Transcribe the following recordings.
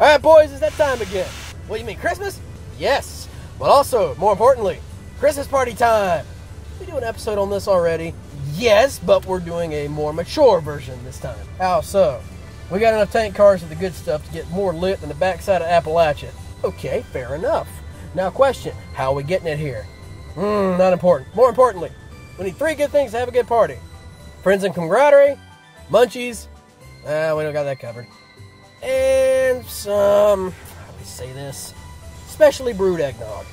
All right, boys, it's that time again. What do you mean, Christmas? Yes, but also, more importantly, Christmas party time. We do an episode on this already. Yes, but we're doing a more mature version this time. How so? We got enough tank cars and the good stuff to get more lit than the backside of Appalachia. Okay, fair enough. Now, question: How are we getting it here? Hmm, not important. More importantly, we need three good things to have a good party: friends and camaraderie, munchies. Ah, we don't got that covered. And some, how do we say this? Specially brewed eggnog.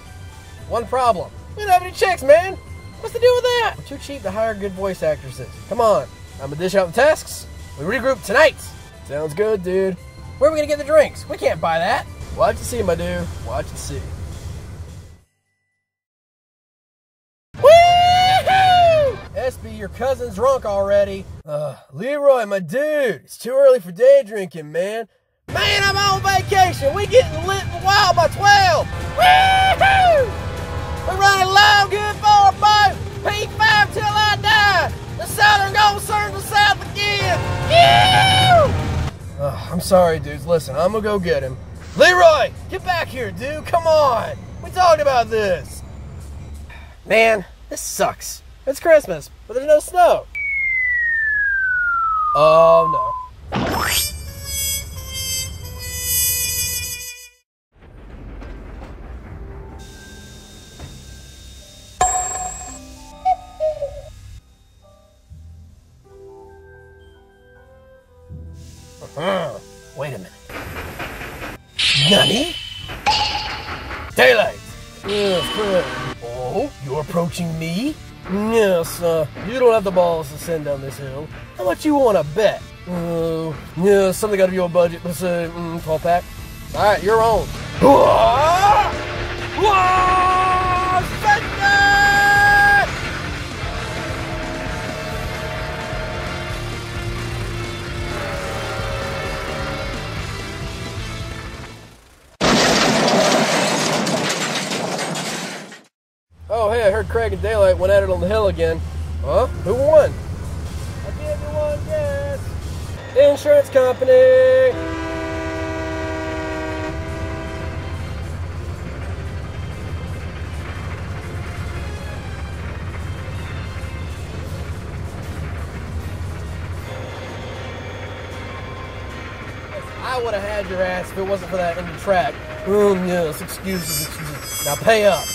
One problem: we don't have any chicks, man. What's the deal with that? We're too cheap to hire good voice actresses. Come on, I'm gonna dish out the tasks. We regroup tonight. Sounds good, dude. Where are we gonna get the drinks? We can't buy that. Watch and see, my dude. Watch and see. SB, your cousin's drunk already. Uh, Leeroy, my dude. It's too early for day drinking, man. Man, I'm on vacation. We getting lit and wild by 12. Woohoo! We're running long, good for a boat. P5 till I die. The Southern gonna the South again. Yeah! Uh, I'm sorry, dudes. Listen, I'm gonna go get him. Leeroy, get back here, dude. Come on. We talked about this. Man, this sucks. It's Christmas, but there's no snow. Oh no. Uh, wait a minute. Nani? Daylight! Oh, you're approaching me? Yes, uh, you don't have the balls to send down this hill. How much you want to bet? Uh, yeah, something out of your budget. Let's say, mm, 12 pack. Alright, you're on. I heard Craig and Daylight went at it on the hill again. Huh? Who won? I give you one guess. Insurance company. I would have had your ass if it wasn't for that in the track. Oh, yes, excuses, excuses. Now pay up.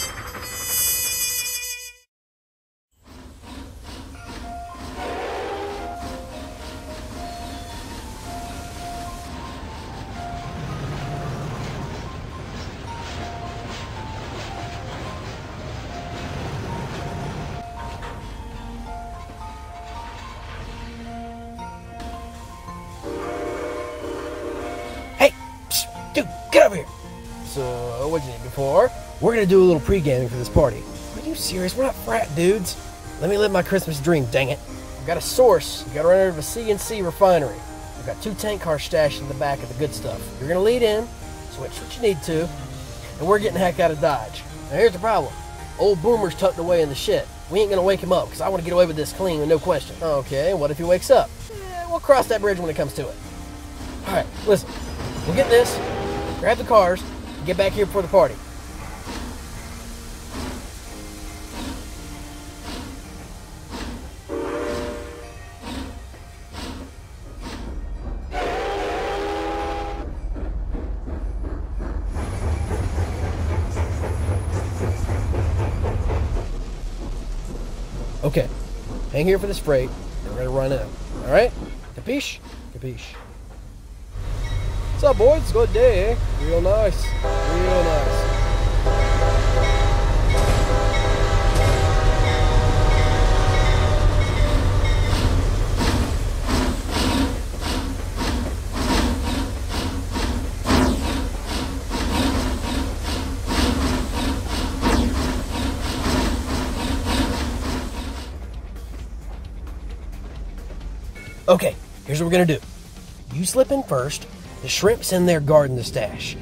Dude, get over here. So, what'd you need before? We're gonna do a little pre-gaming for this party. Are you serious? We're not frat dudes. Let me live my Christmas dream, dang it. I've got a source. You gotta run over to CNC refinery. I've got two tank cars stashed in the back of the good stuff. You're gonna lead in, switch what you need to, and we're getting the heck out of Dodge. Now here's the problem. Old Boomer's tucked away in the shit. We ain't gonna wake him up, because I wanna get away with this clean with no question. Okay, what if he wakes up? Eh, we'll cross that bridge when it comes to it. Alright, listen. We'll get this, grab the cars, get back here before the party. Okay, hang here for this freight, we're gonna run in. Alright? Capiche? Capiche. What's up, boys? Good day, eh? Real nice. Real nice. Okay, here's what we're gonna do. You slip in first. The shrimp's in there guarding the stash.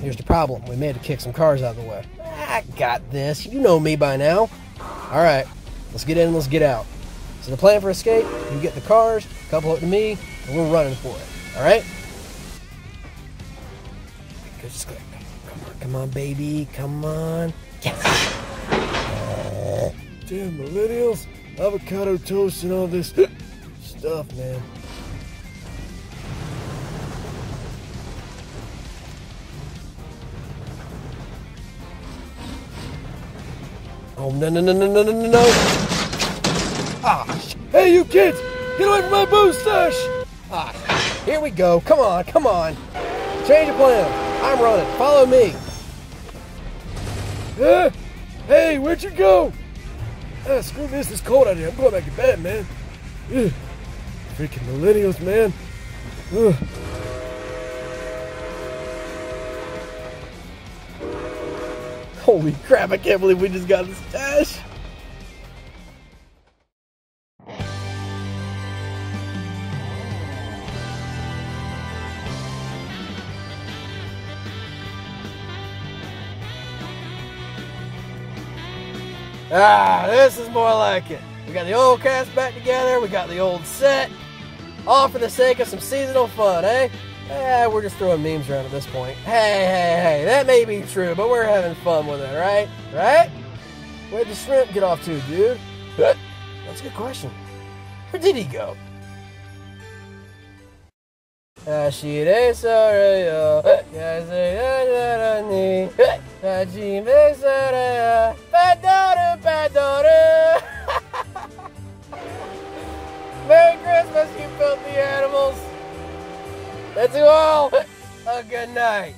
Here's the problem. We may have to kick some cars out of the way. I got this. You know me by now. All right, let's get in and let's get out. So the plan for escape, you get the cars, couple it to me, and we're running for it. All right? just click. Come on, come on, baby. Come on. Yes. Damn millennials, avocado toast and all this stuff, man. Oh, no, no, no, no, no, no, no, no. Ah, Hey, you kids, get away from my stash! ah, here we go. Come on, come on. Change of plan. I'm running. Follow me. Huh? Hey, where'd you go? Ah, screw this, it's cold out here. I'm going back to bed, man. Ugh. Freaking millennials, man. Ugh. Holy crap, I can't believe we just got a stash. Ah, this is more like it. We got the old cast back together, we got the old set. All for the sake of some seasonal fun, eh? Yeah, we're just throwing memes around at this point. Hey, hey, hey, that may be true, but we're having fun with it, right? Right? Where'd the shrimp get off to, dude? That's a good question. Where did he go? Merry Christmas, you filthy animals! Let's you all a good night.